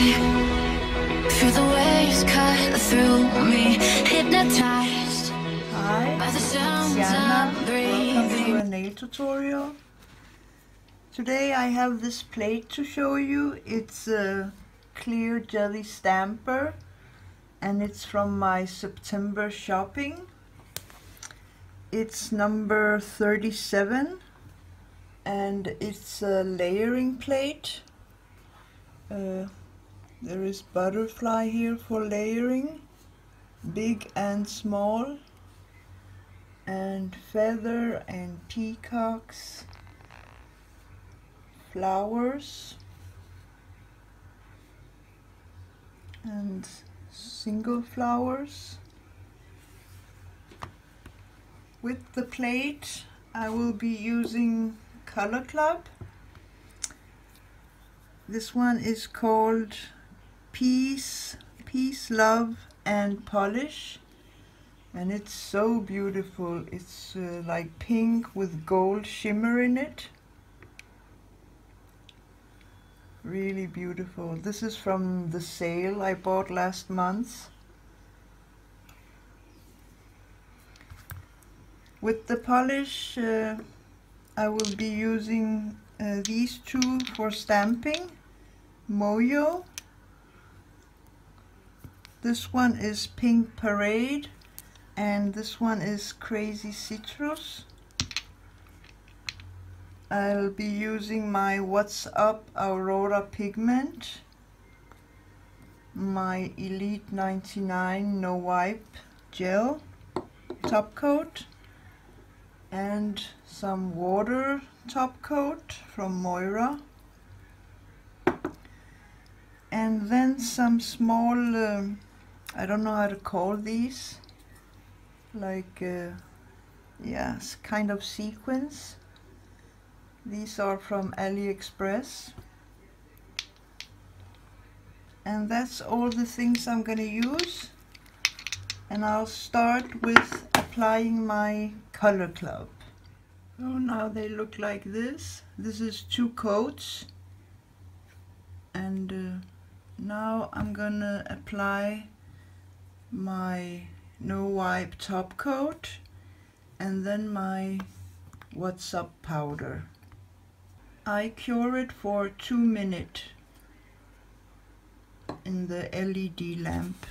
Feel the waves cut through me, hypnotized Hi, by the sounds. I'm Welcome to a nail tutorial. Today I have this plate to show you. It's a clear jelly stamper and it's from my September shopping. It's number 37 and it's a layering plate. Uh, there is butterfly here for layering, big and small and feather and peacocks, flowers, and single flowers. With the plate, I will be using Color Club. This one is called Peace, Peace, Love, and Polish. And it's so beautiful. It's uh, like pink with gold shimmer in it. Really beautiful. This is from the sale I bought last month. With the polish uh, I will be using uh, these two for stamping Moyou this one is Pink Parade and this one is Crazy Citrus. I'll be using my What's Up Aurora pigment, my Elite 99 No Wipe gel top coat, and some water top coat from Moira. And then some small, um, I don't know how to call these, like uh, yes kind of sequins these are from AliExpress. And that's all the things I'm gonna use. And I'll start with applying my color club. So now they look like this. This is two coats. And uh, now I'm gonna apply my no wipe top coat and then my what's up powder. I cure it for two minutes in the LED lamp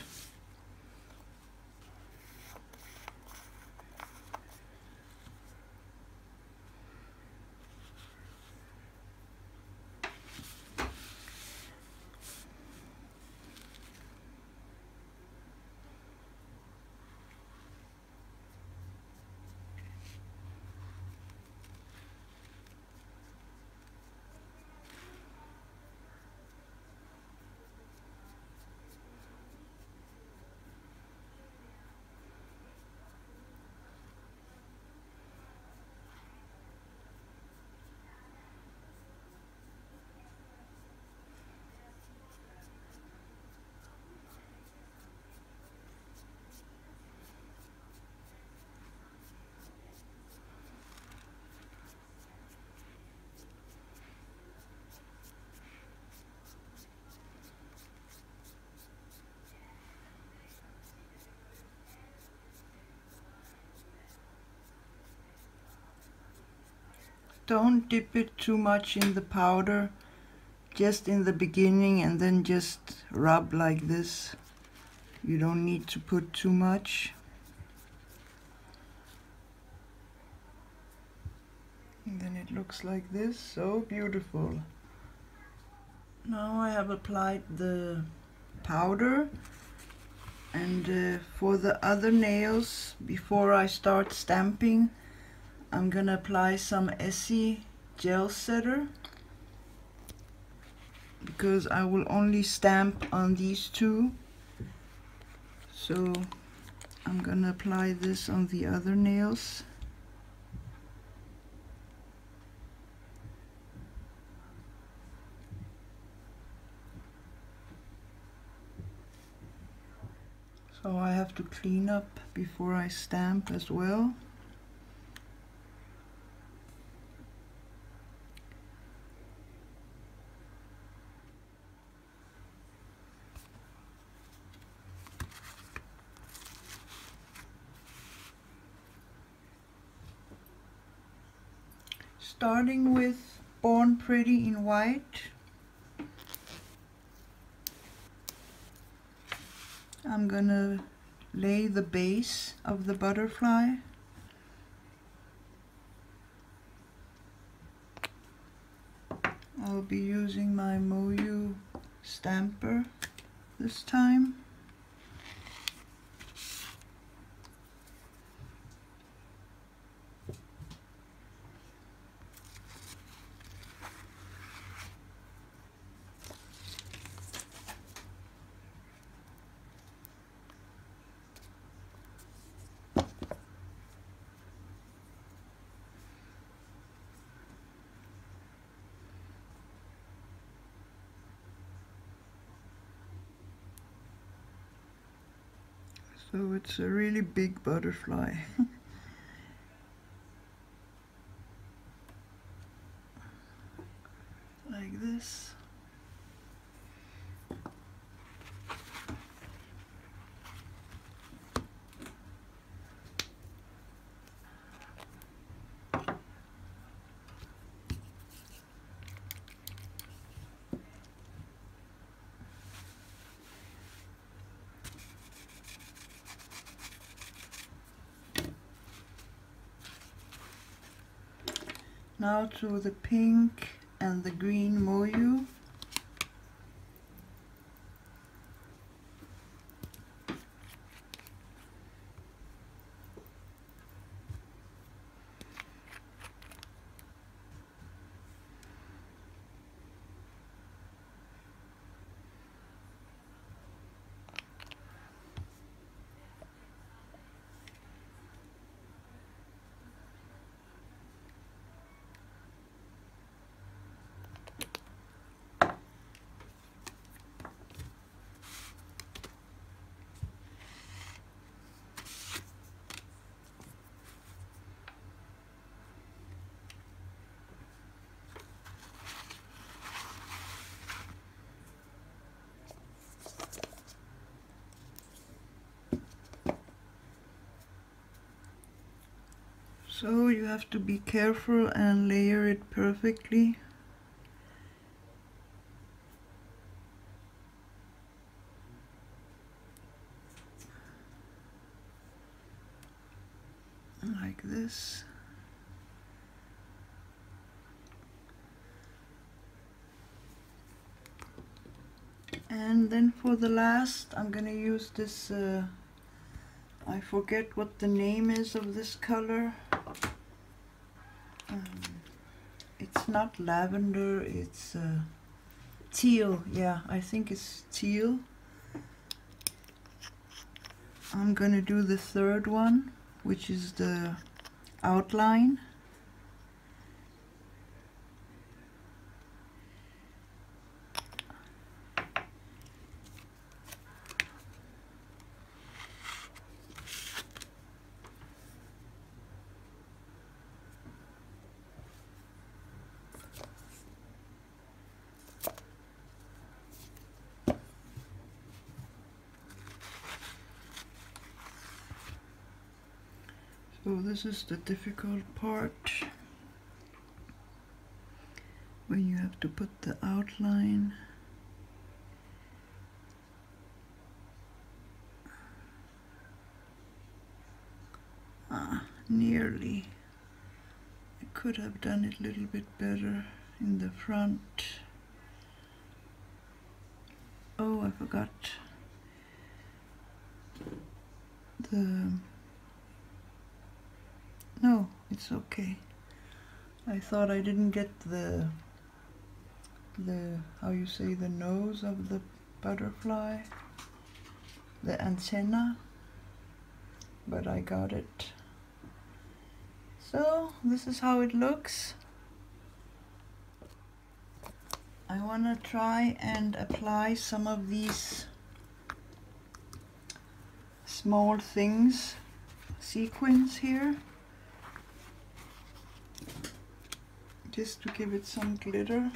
don't dip it too much in the powder just in the beginning and then just rub like this. You don't need to put too much. And then it looks like this. So beautiful. Now I have applied the powder. And uh, for the other nails before I start stamping I'm gonna apply some Essie gel setter because I will only stamp on these two. So I'm gonna apply this on the other nails. So I have to clean up before I stamp as well starting with Born Pretty in White. I'm gonna lay the base of the butterfly. I'll be using my Moyou stamper this time. So it's a really big butterfly. like this. Now to the pink and the green Moyou. So you have to be careful and layer it perfectly. Like this. And then for the last, I'm gonna use this uh, I forget what the name is of this color. Um, it's not lavender, it's uh, teal. Yeah, I think it's teal. I'm gonna do the third one, which is the outline. So this is the difficult part. Where you have to put the outline. Ah, nearly. I could have done it a little bit better in the front. Oh I forgot. The it's okay. I thought I didn't get the the how you say the nose of the butterfly, the antenna, but I got it. So this is how it looks. I want to try and apply some of these small things, sequins here. just to give it some glitter.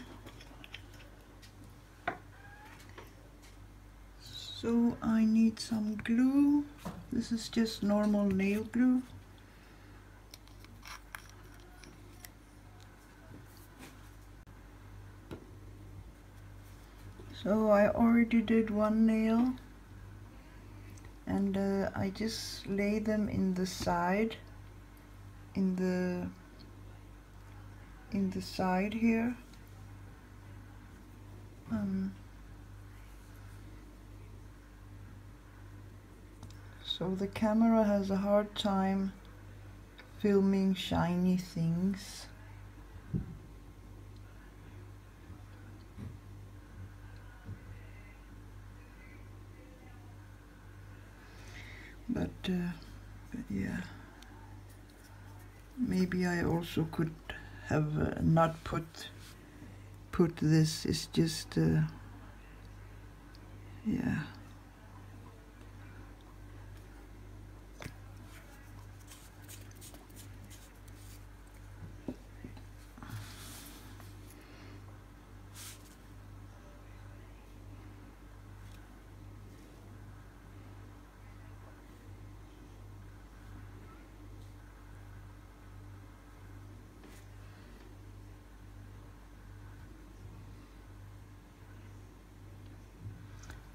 So I need some glue. This is just normal nail glue. So I already did one nail and uh, I just lay them in the side in the in the side here. Um, so the camera has a hard time filming shiny things. But, uh, but yeah. Maybe I also could have not put put this it's just uh, yeah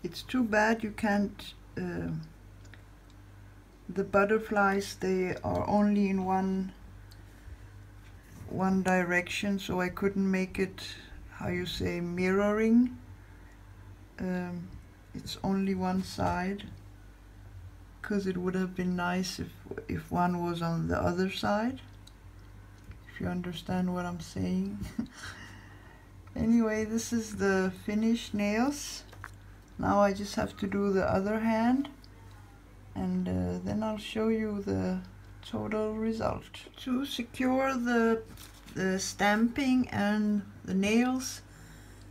it's too bad you can't uh, the butterflies they are only in one one direction so I couldn't make it how you say mirroring. Um, it's only one side because it would have been nice if if one was on the other side if you understand what I'm saying. Anyway this is the finished nails now I just have to do the other hand and uh, then I'll show you the total result. To secure the, the stamping and the nails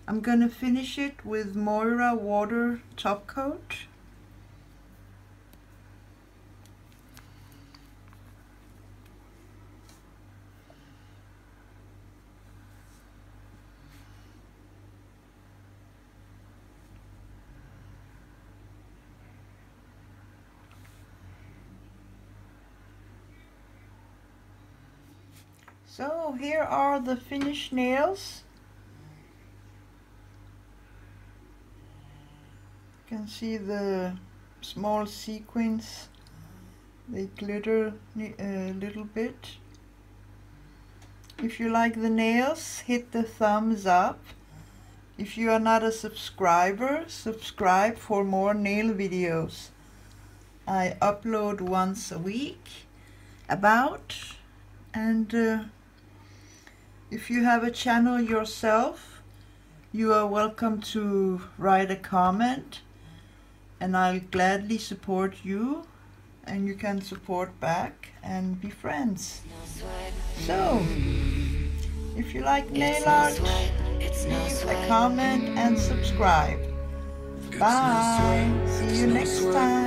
I'm gonna finish it with Moira water top coat So here are the finished nails. You can see the small sequins. They glitter a little bit. If you like the nails, hit the thumbs up. If you are not a subscriber, subscribe for more nail videos. I upload once a week about and uh, if you have a channel yourself, you are welcome to write a comment and I'll gladly support you and you can support back and be friends. So, if you like nail art, leave a comment and subscribe. Bye. See you next time.